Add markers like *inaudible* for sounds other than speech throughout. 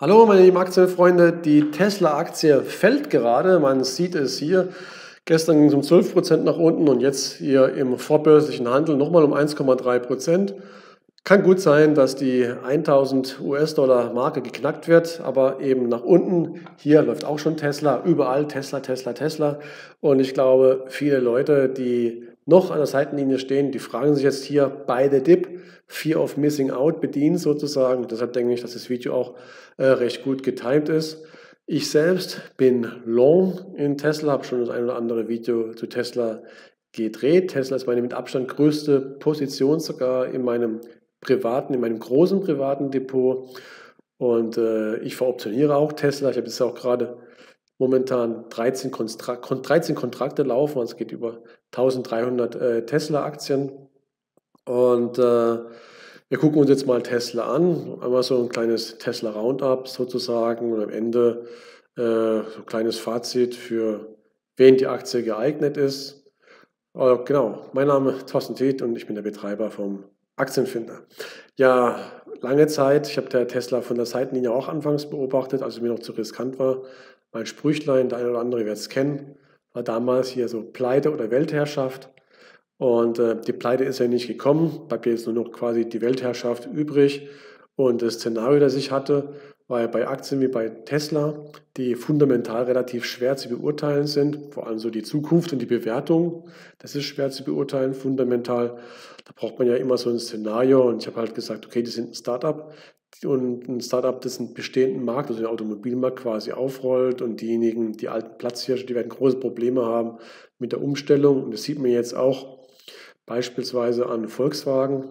Hallo meine lieben Aktienfreunde, die Tesla-Aktie fällt gerade, man sieht es hier. Gestern ging es um 12% nach unten und jetzt hier im vorbörslichen Handel nochmal um 1,3%. Kann gut sein, dass die 1000 US-Dollar Marke geknackt wird, aber eben nach unten. Hier läuft auch schon Tesla, überall Tesla, Tesla, Tesla. Und ich glaube, viele Leute, die noch an der Seitenlinie stehen, die fragen sich jetzt hier bei der Dip, Fear of Missing Out bedienen sozusagen. Deshalb denke ich, dass das Video auch äh, recht gut getimt ist. Ich selbst bin long in Tesla, habe schon das ein oder andere Video zu Tesla gedreht. Tesla ist meine mit Abstand größte Position sogar in meinem privaten, in meinem großen privaten Depot. Und äh, ich veroptioniere auch Tesla. Ich habe jetzt auch gerade momentan 13, Kontra 13 Kontrakte laufen, also es geht über 1300 äh, Tesla-Aktien. Und äh, wir gucken uns jetzt mal Tesla an, einmal so ein kleines Tesla Roundup sozusagen und am Ende äh, so ein kleines Fazit für wen die Aktie geeignet ist. Äh, genau, mein Name ist Thorsten Tiet und ich bin der Betreiber vom Aktienfinder. Ja, lange Zeit, ich habe der Tesla von der Seitenlinie auch anfangs beobachtet, als es mir noch zu riskant war, mein Sprüchlein, der eine oder andere wird es kennen, war damals hier so Pleite oder Weltherrschaft. Und äh, die Pleite ist ja nicht gekommen, bleibt jetzt nur noch quasi die Weltherrschaft übrig. Und das Szenario, das ich hatte, war ja bei Aktien wie bei Tesla, die fundamental relativ schwer zu beurteilen sind, vor allem so die Zukunft und die Bewertung, das ist schwer zu beurteilen, fundamental. Da braucht man ja immer so ein Szenario und ich habe halt gesagt, okay, die sind ein Startup, und ein Startup, das einen bestehenden Markt, also den Automobilmarkt quasi aufrollt und diejenigen, die alten Platzhirsche, die werden große Probleme haben mit der Umstellung. Und das sieht man jetzt auch beispielsweise an Volkswagen,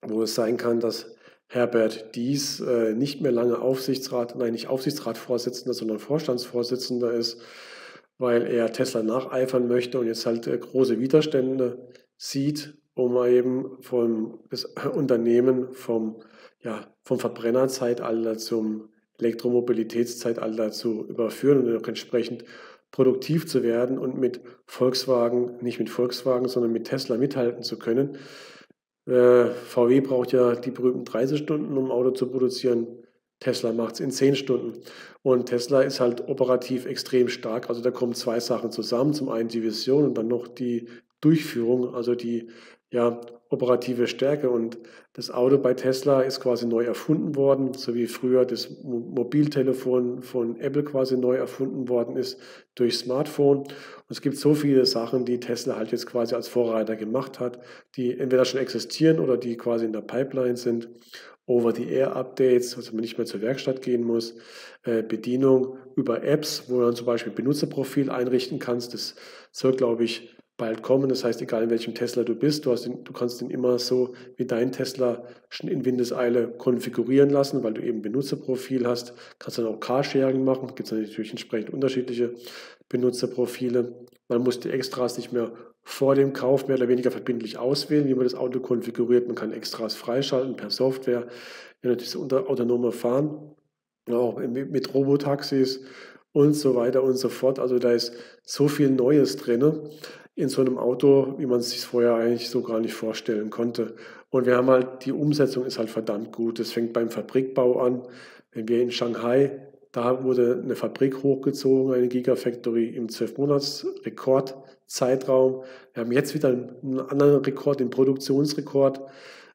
wo es sein kann, dass Herbert Dies äh, nicht mehr lange Aufsichtsrat, nein, nicht Aufsichtsratsvorsitzender, sondern Vorstandsvorsitzender ist, weil er Tesla nacheifern möchte und jetzt halt äh, große Widerstände sieht, um eben vom *laughs* Unternehmen vom ja, vom Verbrennerzeitalter zum Elektromobilitätszeitalter zu überführen und entsprechend produktiv zu werden und mit Volkswagen, nicht mit Volkswagen, sondern mit Tesla mithalten zu können. Äh, VW braucht ja die berühmten 30 Stunden, um ein Auto zu produzieren. Tesla macht es in 10 Stunden. Und Tesla ist halt operativ extrem stark. Also da kommen zwei Sachen zusammen. Zum einen die Vision und dann noch die Durchführung, also die ja, operative Stärke. Und das Auto bei Tesla ist quasi neu erfunden worden, so wie früher das Mobiltelefon von Apple quasi neu erfunden worden ist durch Smartphone. Und es gibt so viele Sachen, die Tesla halt jetzt quasi als Vorreiter gemacht hat, die entweder schon existieren oder die quasi in der Pipeline sind. Over-the-Air-Updates, also man nicht mehr zur Werkstatt gehen muss, äh, Bedienung über Apps, wo dann zum Beispiel Benutzerprofil einrichten kannst. Das soll, glaube ich, bald kommen. Das heißt, egal in welchem Tesla du bist, du, den, du kannst den immer so wie dein Tesla schon in Windeseile konfigurieren lassen, weil du eben Benutzerprofil hast. Kannst dann auch Carsharing machen. Gibt es natürlich entsprechend unterschiedliche Benutzerprofile. Man muss die Extras nicht mehr vor dem Kauf mehr oder weniger verbindlich auswählen, wie man das Auto konfiguriert. Man kann Extras freischalten per Software. Ja, natürlich unter autonome Fahren, auch mit Robotaxis und so weiter und so fort. Also da ist so viel Neues drin in so einem Auto, wie man es sich vorher eigentlich so gar nicht vorstellen konnte. Und wir haben halt, die Umsetzung ist halt verdammt gut. Es fängt beim Fabrikbau an. Wenn wir in Shanghai, da wurde eine Fabrik hochgezogen, eine Gigafactory im 12-Monats-Rekordzeitraum. Wir haben jetzt wieder einen anderen Rekord, den Produktionsrekord,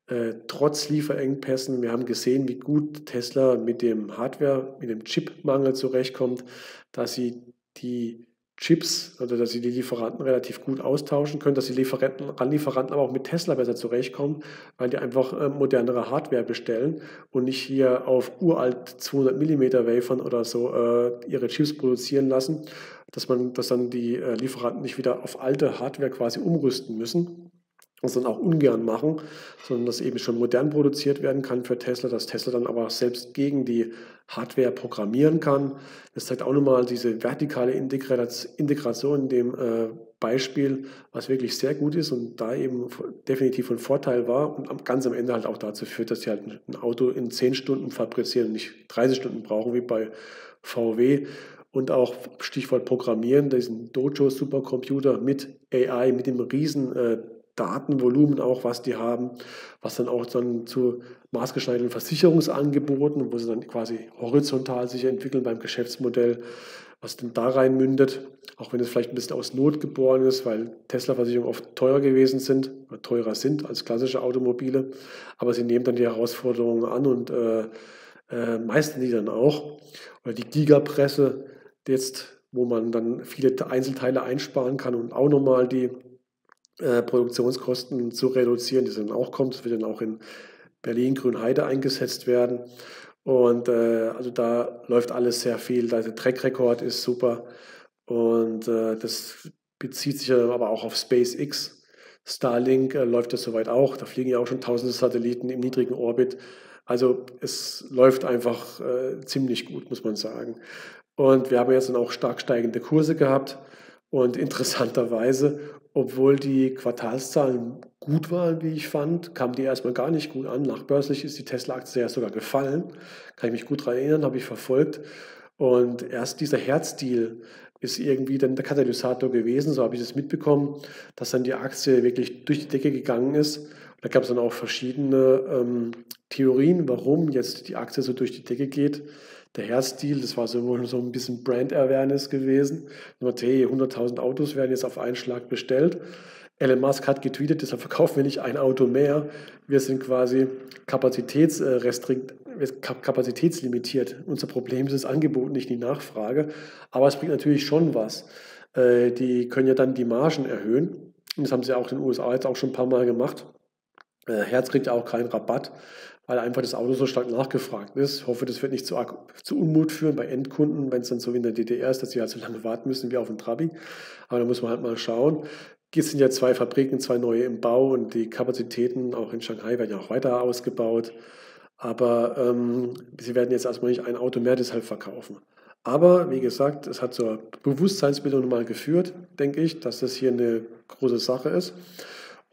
äh, trotz Lieferengpässen. Wir haben gesehen, wie gut Tesla mit dem Hardware, mit dem Chipmangel zurechtkommt, dass sie die Chips, also dass sie die Lieferanten relativ gut austauschen können, dass die Lieferanten, Ranlieferanten aber auch mit Tesla besser zurechtkommen, weil die einfach äh, modernere Hardware bestellen und nicht hier auf uralt 200 mm Wafern oder so äh, ihre Chips produzieren lassen, dass man, dass dann die äh, Lieferanten nicht wieder auf alte Hardware quasi umrüsten müssen das dann auch ungern machen, sondern dass eben schon modern produziert werden kann für Tesla, dass Tesla dann aber selbst gegen die Hardware programmieren kann. Das zeigt auch nochmal diese vertikale Integration in dem äh, Beispiel, was wirklich sehr gut ist und da eben definitiv ein Vorteil war und ganz am Ende halt auch dazu führt, dass sie halt ein Auto in 10 Stunden fabrizieren und nicht 30 Stunden brauchen wie bei VW. Und auch Stichwort Programmieren, diesen Dojo Supercomputer mit AI, mit dem riesen äh, Datenvolumen auch, was die haben, was dann auch dann zu maßgeschneiderten Versicherungsangeboten, wo sie dann quasi horizontal sich entwickeln beim Geschäftsmodell, was denn da rein mündet, auch wenn es vielleicht ein bisschen aus Not geboren ist, weil Tesla-Versicherungen oft teurer gewesen sind, teurer sind als klassische Automobile, aber sie nehmen dann die Herausforderungen an und äh, äh, meistern die dann auch. Oder die Gigapresse, jetzt, wo man dann viele Einzelteile einsparen kann und auch nochmal die äh, Produktionskosten zu reduzieren, die dann auch kommt. Das wird dann auch in Berlin Grünheide eingesetzt werden. Und äh, also da läuft alles sehr viel. Der Track-Rekord ist super. Und äh, das bezieht sich aber auch auf SpaceX. Starlink äh, läuft das soweit auch. Da fliegen ja auch schon tausende Satelliten im niedrigen Orbit. Also es läuft einfach äh, ziemlich gut, muss man sagen. Und wir haben jetzt dann auch stark steigende Kurse gehabt. Und interessanterweise, obwohl die Quartalszahlen gut waren, wie ich fand, kamen die erstmal gar nicht gut an. Nachbörslich ist die Tesla-Aktie ja sogar gefallen. Kann ich mich gut daran erinnern, habe ich verfolgt. Und erst dieser Herzdeal ist irgendwie dann der Katalysator gewesen, so habe ich es mitbekommen, dass dann die Aktie wirklich durch die Decke gegangen ist. Und da gab es dann auch verschiedene ähm, Theorien, warum jetzt die Aktie so durch die Decke geht der Hairstil, das war so, so ein bisschen Brand-Awareness gewesen. Hey, 100.000 Autos werden jetzt auf einen Schlag bestellt. Elon Musk hat getweetet, deshalb verkaufen wir nicht ein Auto mehr. Wir sind quasi kapazitätslimitiert. Unser Problem ist das Angebot, nicht die Nachfrage. Aber es bringt natürlich schon was. Äh, die können ja dann die Margen erhöhen. Und das haben sie auch in den USA jetzt auch schon ein paar Mal gemacht. Äh, Herz kriegt ja auch keinen Rabatt weil einfach das Auto so stark nachgefragt ist. Ich hoffe, das wird nicht zu, zu Unmut führen bei Endkunden, wenn es dann so wie in der DDR ist, dass sie halt so lange warten müssen wie auf ein Trabi. Aber da muss man halt mal schauen. Es sind ja zwei Fabriken, zwei neue im Bau und die Kapazitäten auch in Shanghai werden ja auch weiter ausgebaut. Aber ähm, sie werden jetzt erstmal nicht ein Auto mehr deshalb verkaufen. Aber wie gesagt, es hat zur Bewusstseinsbildung mal geführt, denke ich, dass das hier eine große Sache ist.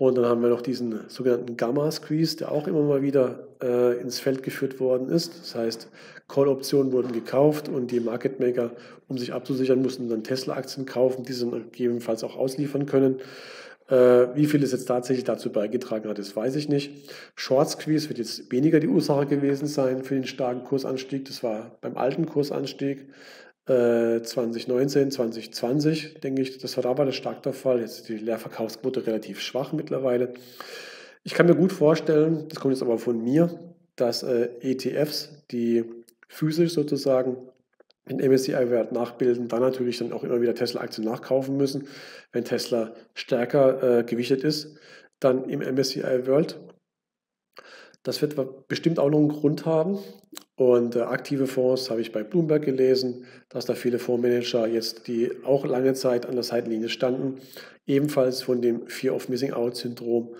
Und dann haben wir noch diesen sogenannten Gamma-Squeeze, der auch immer mal wieder äh, ins Feld geführt worden ist. Das heißt, Call-Optionen wurden gekauft und die Market Maker, um sich abzusichern, mussten dann Tesla-Aktien kaufen, die sie dann gegebenenfalls auch ausliefern können. Äh, wie viel es jetzt tatsächlich dazu beigetragen hat, das weiß ich nicht. Short Squeeze wird jetzt weniger die Ursache gewesen sein für den starken Kursanstieg. Das war beim alten Kursanstieg. 2019, äh, 2020, denke ich, das war da war stark der Fall. Jetzt ist die Leerverkaufsquote relativ schwach mittlerweile. Ich kann mir gut vorstellen, das kommt jetzt aber von mir, dass äh, ETFs, die physisch sozusagen den MSCI-Wert nachbilden, dann natürlich dann auch immer wieder Tesla-Aktien nachkaufen müssen, wenn Tesla stärker äh, gewichtet ist, dann im MSCI World. Das wird bestimmt auch noch einen Grund haben. Und äh, aktive Fonds habe ich bei Bloomberg gelesen, dass da viele Fondsmanager jetzt, die auch lange Zeit an der Seitenlinie standen, ebenfalls von dem Fear of Missing Out Syndrom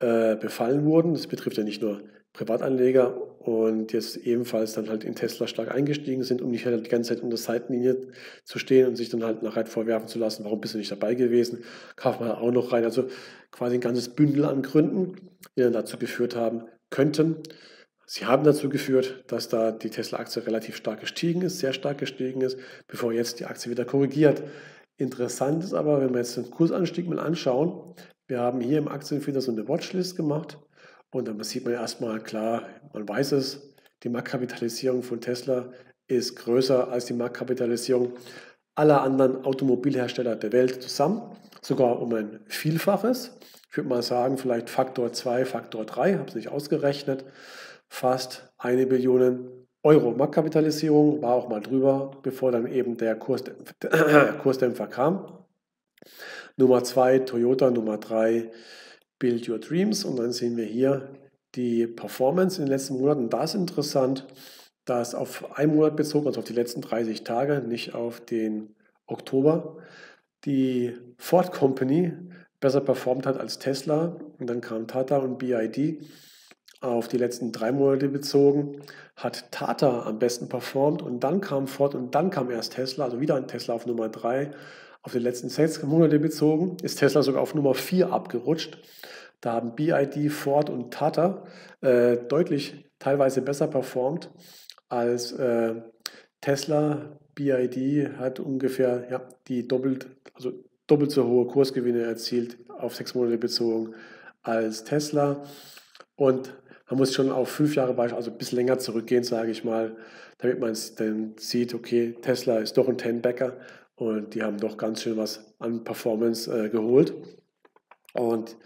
äh, befallen wurden. Das betrifft ja nicht nur Privatanleger und jetzt ebenfalls dann halt in Tesla stark eingestiegen sind, um nicht halt die ganze Zeit an der Seitenlinie zu stehen und sich dann halt nachher vorwerfen zu lassen, warum bist du nicht dabei gewesen, kauft man auch noch rein. Also quasi ein ganzes Bündel an Gründen, die dann dazu geführt haben, könnten. Sie haben dazu geführt, dass da die Tesla-Aktie relativ stark gestiegen ist, sehr stark gestiegen ist, bevor jetzt die Aktie wieder korrigiert. Interessant ist aber, wenn wir jetzt den Kursanstieg mal anschauen, wir haben hier im Aktienfinder so eine Watchlist gemacht und dann sieht man erstmal klar, man weiß es, die Marktkapitalisierung von Tesla ist größer als die Marktkapitalisierung aller anderen Automobilhersteller der Welt zusammen, sogar um ein Vielfaches. Ich würde mal sagen, vielleicht Faktor 2, Faktor 3, habe es nicht ausgerechnet. Fast eine Billion Euro Marktkapitalisierung, war auch mal drüber, bevor dann eben der *clears throat* Kursdämpfer, kam. Nummer 2 Toyota, Nummer 3 Build Your Dreams und dann sehen wir hier die Performance in den letzten Monaten. Da ist interessant, dass auf einen Monat bezogen, also auf die letzten 30 Tage, nicht auf den Oktober, die Ford Company besser performt hat als Tesla. Und dann kam Tata und BID auf die letzten drei Monate bezogen, hat Tata am besten performt und dann kam Ford und dann kam erst Tesla, also wieder ein Tesla auf Nummer drei. Auf die letzten sechs Monate bezogen ist Tesla sogar auf Nummer vier abgerutscht. Da haben BID, Ford und Tata äh, deutlich teilweise besser performt als äh, Tesla. BID hat ungefähr ja, die doppelt, also doppelt so hohe Kursgewinne erzielt, auf sechs Monate bezogen, als Tesla. Und man muss schon auf fünf Jahre, also ein bisschen länger zurückgehen, sage ich mal, damit man dann sieht, okay, Tesla ist doch ein Ten-Backer und die haben doch ganz schön was an Performance äh, geholt. Und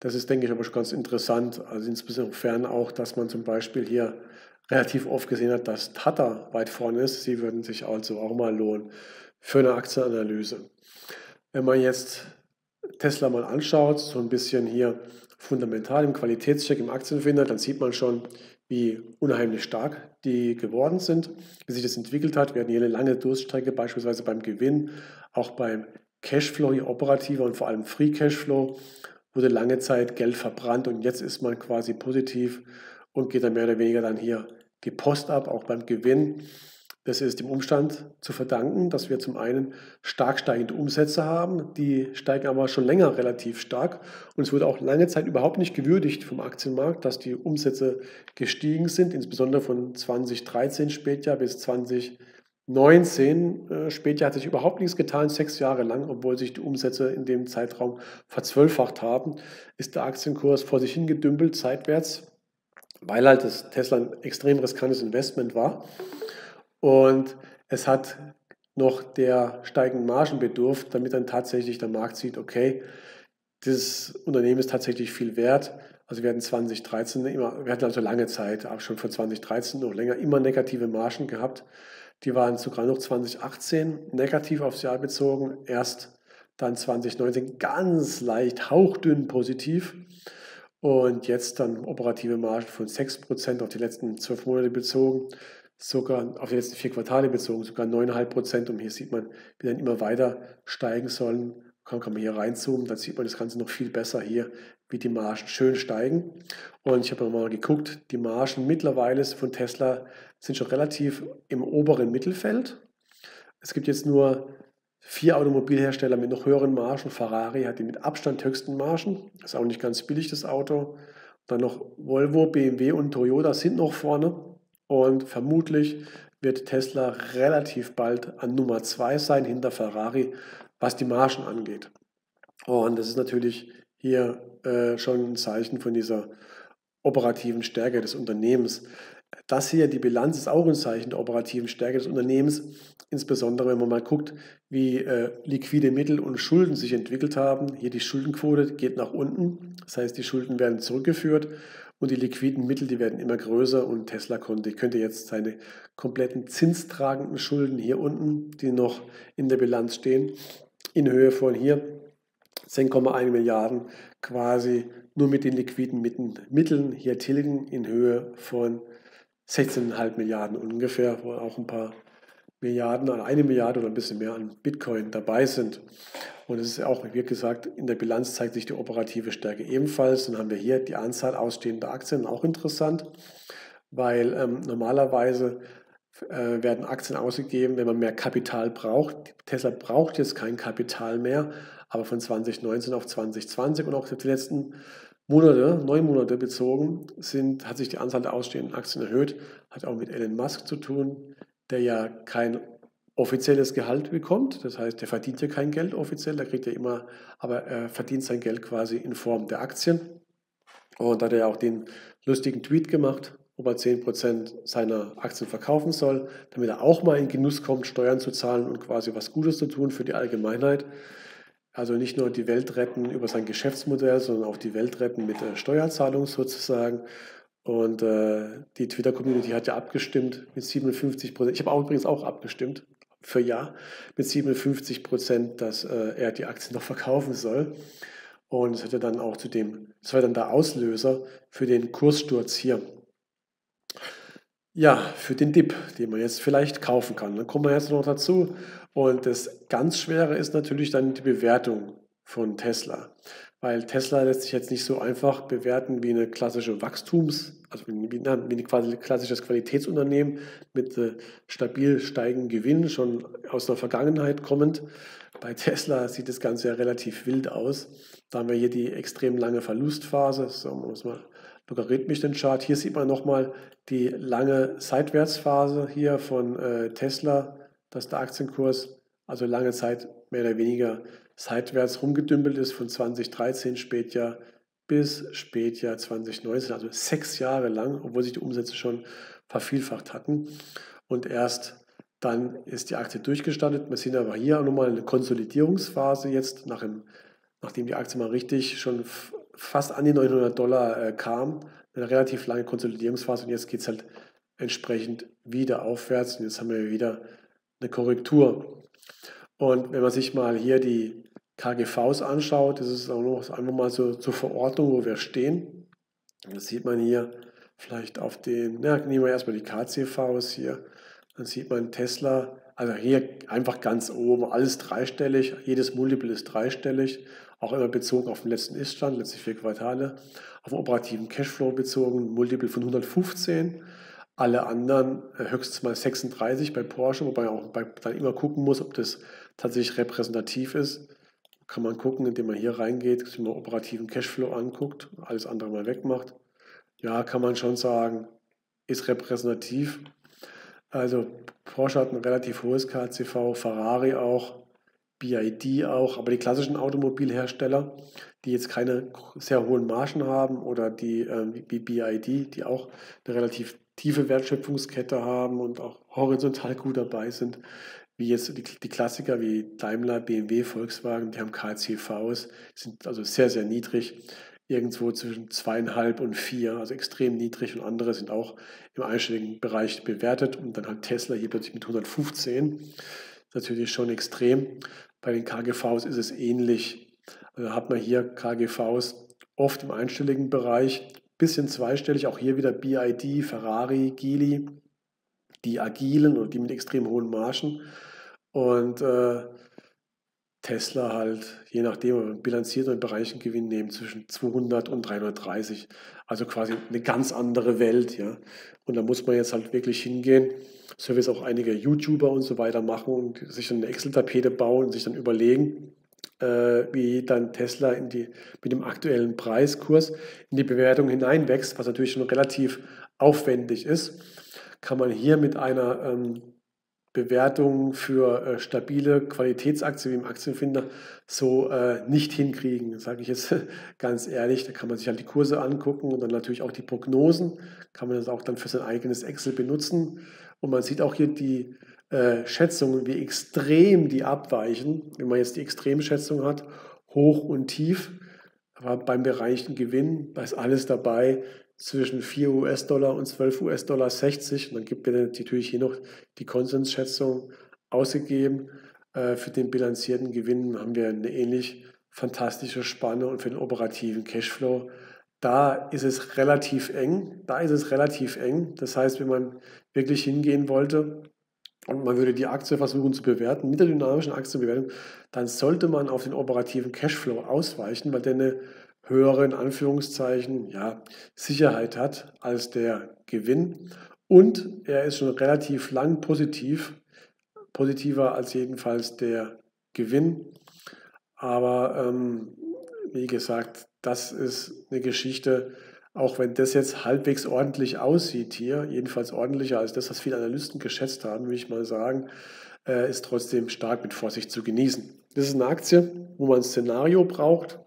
das ist, denke ich, aber schon ganz interessant, also insbesondere auch, dass man zum Beispiel hier relativ oft gesehen hat, dass Tata weit vorne ist. Sie würden sich also auch mal lohnen für eine Aktienanalyse. Wenn man jetzt Tesla mal anschaut, so ein bisschen hier fundamental im Qualitätscheck im Aktienfinder, dann sieht man schon, wie unheimlich stark die geworden sind, wie sich das entwickelt hat. Wir hatten hier eine lange Durststrecke, beispielsweise beim Gewinn, auch beim Cashflow, hier operativer und vor allem Free Cashflow, wurde lange Zeit Geld verbrannt und jetzt ist man quasi positiv und geht dann mehr oder weniger dann hier die Post ab, auch beim Gewinn. Das ist dem Umstand zu verdanken, dass wir zum einen stark steigende Umsätze haben, die steigen aber schon länger relativ stark. Und es wurde auch lange Zeit überhaupt nicht gewürdigt vom Aktienmarkt, dass die Umsätze gestiegen sind, insbesondere von 2013 Spätjahr bis 2019 äh, Spätjahr hat sich überhaupt nichts getan, sechs Jahre lang, obwohl sich die Umsätze in dem Zeitraum verzwölffacht haben, ist der Aktienkurs vor sich hingedümpelt seitwärts, weil halt das Tesla ein extrem riskantes Investment war. Und es hat noch der steigenden Margen bedurft, damit dann tatsächlich der Markt sieht, okay, das Unternehmen ist tatsächlich viel wert. Also wir hatten 2013 immer, wir hatten also lange Zeit, auch schon von 2013 noch länger, immer negative Margen gehabt. Die waren sogar noch 2018 negativ aufs Jahr bezogen, erst dann 2019 ganz leicht hauchdünn positiv und jetzt dann operative Margen von 6% auf die letzten zwölf Monate bezogen sogar auf die letzten vier Quartale bezogen, sogar 9,5 Prozent. Und hier sieht man, wie dann immer weiter steigen sollen. Kann, kann man hier reinzoomen, dann sieht man das Ganze noch viel besser hier, wie die Margen schön steigen. Und ich habe mal geguckt, die Margen mittlerweile von Tesla sind schon relativ im oberen Mittelfeld. Es gibt jetzt nur vier Automobilhersteller mit noch höheren Margen. Ferrari hat die mit Abstand höchsten Margen. Ist auch nicht ganz billig, das Auto. Dann noch Volvo, BMW und Toyota sind noch vorne. Und vermutlich wird Tesla relativ bald an Nummer 2 sein hinter Ferrari, was die Margen angeht. Und das ist natürlich hier äh, schon ein Zeichen von dieser operativen Stärke des Unternehmens. Das hier, die Bilanz, ist auch ein Zeichen der operativen Stärke des Unternehmens, insbesondere wenn man mal guckt, wie äh, liquide Mittel und Schulden sich entwickelt haben. Hier die Schuldenquote geht nach unten, das heißt, die Schulden werden zurückgeführt und die liquiden Mittel, die werden immer größer und Tesla konnte, könnte jetzt seine kompletten zinstragenden Schulden hier unten, die noch in der Bilanz stehen, in Höhe von hier 10,1 Milliarden quasi nur mit den liquiden Mitteln hier tilgen in Höhe von 16,5 Milliarden ungefähr, wo auch ein paar Milliarden, eine Milliarde oder ein bisschen mehr an Bitcoin dabei sind. Und es ist auch, wie gesagt, in der Bilanz zeigt sich die operative Stärke ebenfalls. Dann haben wir hier die Anzahl ausstehender Aktien, auch interessant, weil ähm, normalerweise äh, werden Aktien ausgegeben, wenn man mehr Kapital braucht. Tesla braucht jetzt kein Kapital mehr, aber von 2019 auf 2020 und auch die letzten Monate, neun Monate bezogen, sind, hat sich die Anzahl der ausstehenden Aktien erhöht. Hat auch mit Elon Musk zu tun, der ja kein offizielles Gehalt bekommt. Das heißt, er verdient ja kein Geld offiziell, der kriegt ja immer, aber er verdient sein Geld quasi in Form der Aktien. Und da hat er ja auch den lustigen Tweet gemacht, ob er 10% seiner Aktien verkaufen soll, damit er auch mal in Genuss kommt, Steuern zu zahlen und quasi was Gutes zu tun für die Allgemeinheit. Also nicht nur die Welt retten über sein Geschäftsmodell, sondern auch die Welt retten mit der Steuerzahlung sozusagen. Und äh, die Twitter-Community hat ja abgestimmt mit 57 Prozent. Ich habe auch übrigens auch abgestimmt für Ja mit 57 Prozent, dass äh, er die Aktien noch verkaufen soll. Und das hätte dann auch zu dem, das war dann der Auslöser für den Kurssturz hier. Ja, für den Dip, den man jetzt vielleicht kaufen kann. Dann kommen wir jetzt noch dazu. Und das ganz Schwere ist natürlich dann die Bewertung von Tesla weil Tesla lässt sich jetzt nicht so einfach bewerten wie eine klassische Wachstums-, also wie, ein klassisches Qualitätsunternehmen mit äh, stabil steigenden Gewinn, schon aus der Vergangenheit kommend. Bei Tesla sieht das Ganze ja relativ wild aus. Da haben wir hier die extrem lange Verlustphase. So, man muss mal logarithmisch Chart. Hier sieht man nochmal die lange Seitwärtsphase hier von äh, Tesla, dass der Aktienkurs also lange Zeit mehr oder weniger seitwärts rumgedümpelt ist von 2013 Spätjahr bis Spätjahr 2019, also sechs Jahre lang, obwohl sich die Umsätze schon vervielfacht hatten. Und erst dann ist die Aktie durchgestartet. Wir sehen aber hier auch nochmal eine Konsolidierungsphase jetzt, nach dem, nachdem die Aktie mal richtig schon fast an die 900 Dollar äh, kam. Eine relativ lange Konsolidierungsphase und jetzt geht es halt entsprechend wieder aufwärts und jetzt haben wir wieder eine Korrektur. Und wenn man sich mal hier die KGVs anschaut, das ist auch noch einfach mal so zur Verordnung, wo wir stehen. Das sieht man hier vielleicht auf den, na, nehmen wir erstmal die KCVs hier. Dann sieht man Tesla, also hier einfach ganz oben, alles dreistellig, jedes Multiple ist dreistellig, auch immer bezogen auf den letzten Iststand, letztlich vier Quartale, auf operativen Cashflow bezogen, Multiple von 115, alle anderen äh, höchstens mal 36 bei Porsche, wobei man auch bei, dann immer gucken muss, ob das tatsächlich repräsentativ ist. Kann man gucken, indem man hier reingeht, sich mal operativen Cashflow anguckt, alles andere mal wegmacht. Ja, kann man schon sagen, ist repräsentativ. Also Porsche hat ein relativ hohes KCV, Ferrari auch, BID auch, aber die klassischen Automobilhersteller, die jetzt keine sehr hohen Margen haben oder die äh, wie BID, die auch eine relativ tiefe Wertschöpfungskette haben und auch horizontal gut dabei sind, wie jetzt die, die Klassiker wie Daimler, BMW, Volkswagen, die haben KCVs, sind also sehr, sehr niedrig irgendwo zwischen zweieinhalb und vier, also extrem niedrig und andere sind auch im einstelligen Bereich bewertet und dann halt Tesla hier plötzlich mit 115. Das ist natürlich schon extrem. Bei den KGVs ist es ähnlich. Also hat man hier KGVs oft im einstelligen Bereich, bisschen zweistellig, auch hier wieder BID, Ferrari, Geely, die agilen und die mit extrem hohen Margen. Und äh, Tesla halt, je nachdem, bilanziert und Bereichen Gewinn nehmen zwischen 200 und 330. Also quasi eine ganz andere Welt, ja. Und da muss man jetzt halt wirklich hingehen, so wie es auch einige YouTuber und so weiter machen und sich eine Excel-Tapete bauen und sich dann überlegen, äh, wie dann Tesla in die, mit dem aktuellen Preiskurs in die Bewertung hineinwächst, was natürlich schon relativ aufwendig ist, kann man hier mit einer ähm, Bewertungen für äh, stabile Qualitätsaktien wie im Aktienfinder so äh, nicht hinkriegen, sage ich jetzt *laughs* ganz ehrlich. Da kann man sich halt die Kurse angucken und dann natürlich auch die Prognosen, kann man das auch dann für sein eigenes Excel benutzen. Und man sieht auch hier die äh, Schätzungen, wie extrem die abweichen, wenn man jetzt die Extremschätzung hat, hoch und tief. Aber beim bereichten Gewinn, da ist alles dabei, zwischen 4 US-Dollar und 12 US-Dollar 60. Und dann gibt mir natürlich hier noch die Konsensschätzung ausgegeben. Äh, für den bilanzierten Gewinn haben wir eine ähnlich fantastische Spanne und für den operativen Cashflow. Da ist es relativ eng. Da ist es relativ eng. Das heißt, wenn man wirklich hingehen wollte und man würde die Aktie versuchen zu bewerten mit der dynamischen Aktienbewertung, dann sollte man auf den operativen Cashflow ausweichen, weil der eine höhere, in Anführungszeichen, ja, Sicherheit hat als der Gewinn. Und er ist schon relativ lang positiv, positiver als jedenfalls der Gewinn. Aber ähm, wie gesagt, das ist eine Geschichte, auch wenn das jetzt halbwegs ordentlich aussieht hier, jedenfalls ordentlicher als das, was viele Analysten geschätzt haben, würde ich mal sagen, äh, ist trotzdem stark mit Vorsicht zu genießen. Das ist eine Aktie, wo man ein Szenario braucht,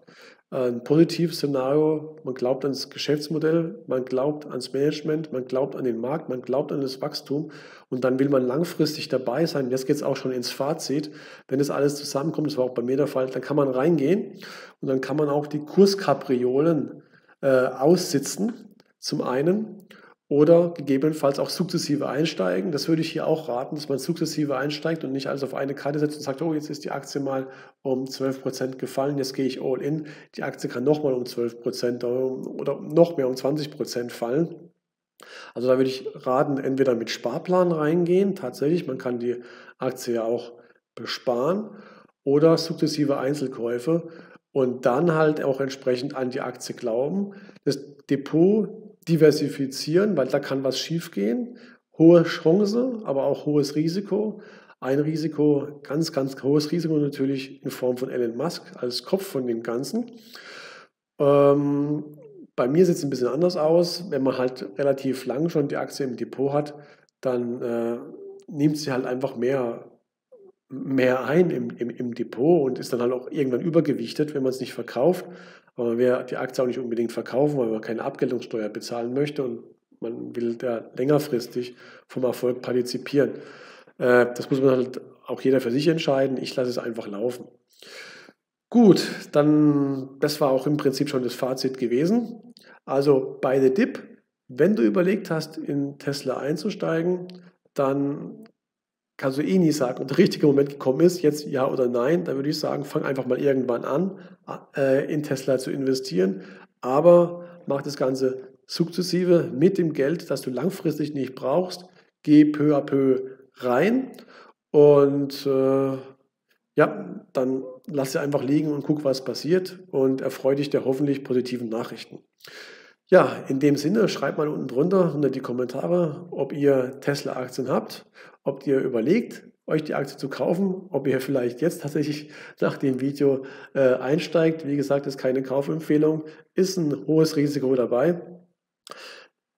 ein positives Szenario, man glaubt ans Geschäftsmodell, man glaubt ans Management, man glaubt an den Markt, man glaubt an das Wachstum und dann will man langfristig dabei sein. Jetzt geht es auch schon ins Fazit. Wenn das alles zusammenkommt, das war auch bei mir der Fall, dann kann man reingehen und dann kann man auch die Kurskapriolen äh, aussitzen, zum einen oder gegebenenfalls auch sukzessive einsteigen. Das würde ich hier auch raten, dass man sukzessive einsteigt und nicht alles auf eine Karte setzt und sagt, oh, jetzt ist die Aktie mal um 12% gefallen, jetzt gehe ich all in. Die Aktie kann nochmal um 12% oder noch mehr um 20% fallen. Also da würde ich raten, entweder mit Sparplan reingehen, tatsächlich, man kann die Aktie ja auch besparen, oder sukzessive Einzelkäufe und dann halt auch entsprechend an die Aktie glauben. Das Depot diversifizieren, weil da kann was schiefgehen. Hohe Chance, aber auch hohes Risiko. Ein Risiko, ganz, ganz hohes Risiko natürlich in Form von Elon Musk als Kopf von dem Ganzen. Ähm, bei mir sieht es ein bisschen anders aus. Wenn man halt relativ lang schon die Aktie im Depot hat, dann äh, nimmt sie halt einfach mehr mehr ein im, im, im, Depot und ist dann halt auch irgendwann übergewichtet, wenn man es nicht verkauft. Aber man will die Aktie auch nicht unbedingt verkaufen, weil man keine Abgeltungssteuer bezahlen möchte und man will da längerfristig vom Erfolg partizipieren. Äh, das muss man halt auch jeder für sich entscheiden. Ich lasse es einfach laufen. Gut, dann das war auch im Prinzip schon das Fazit gewesen. Also bei The Dip, wenn du überlegt hast, in Tesla einzusteigen, dann kannst du eh nie sagen, ob der richtige Moment gekommen ist, jetzt ja oder nein. Da würde ich sagen, fang einfach mal irgendwann an, äh, in Tesla zu investieren, aber mach das Ganze sukzessive mit dem Geld, das du langfristig nicht brauchst. Geh peu à peu rein und äh, ja, dann lass sie einfach liegen und guck, was passiert und erfreue dich der hoffentlich positiven Nachrichten. Ja, in dem Sinne, schreibt mal unten drunter unter die Kommentare, ob ihr Tesla-Aktien habt, ob ihr überlegt, euch die Aktie zu kaufen, ob ihr vielleicht jetzt tatsächlich nach dem Video äh, einsteigt. Wie gesagt, ist keine Kaufempfehlung, ist ein hohes Risiko dabei.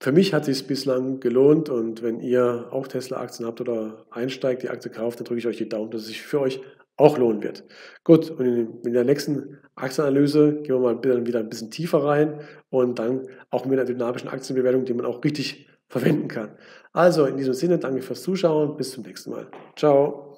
Für mich hat es sich bislang gelohnt und wenn ihr auch Tesla-Aktien habt oder einsteigt, die Aktie kauft, dann drücke ich euch die Daumen, dass es sich für euch auch lohnen wird. Gut, und in, der nächsten Aktienanalyse gehen wir mal wieder ein bisschen tiefer rein und dann auch mit einer dynamischen Aktienbewertung, die man auch richtig verwenden kann. Also in diesem Sinne, danke fürs Zuschauen, bis zum nächsten Mal. Ciao.